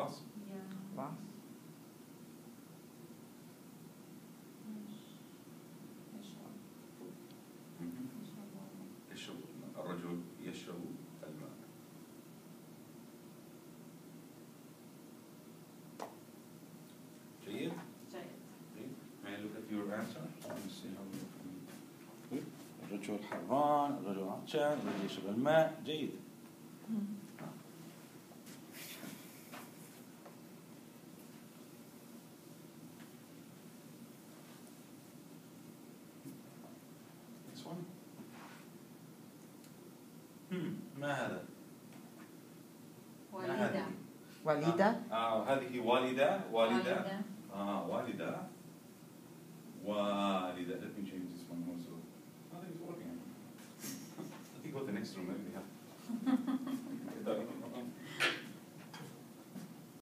خلاص خلاص يشرب مهم. يشرب الماء. يشرب الماء. الرجل يشرب الماء جيد جيد May I look at your answer? Let me see how you good. الرجل حران الرجل عطشان الرجل يشرب الماء جيد ما هذا؟ ما والدة هذه؟ وليدة آه, آه هذه والدة والدة والدة آه والدة والدة let me change this one also I think it's working I think go to the next room maybe they have